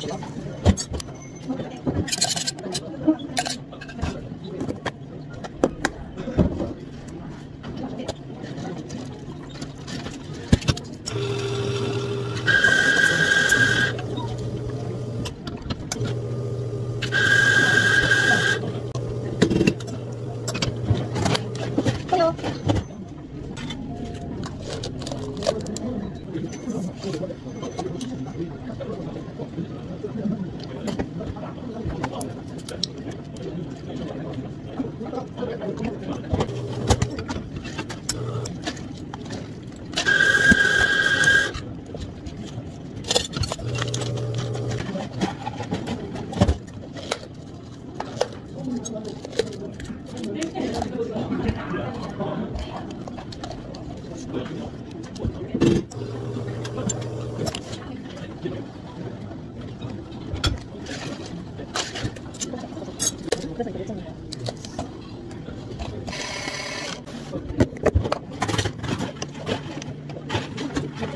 Gracias.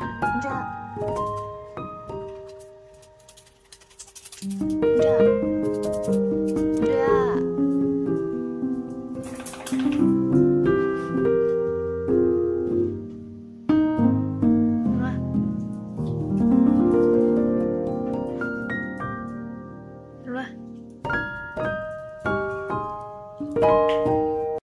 你这。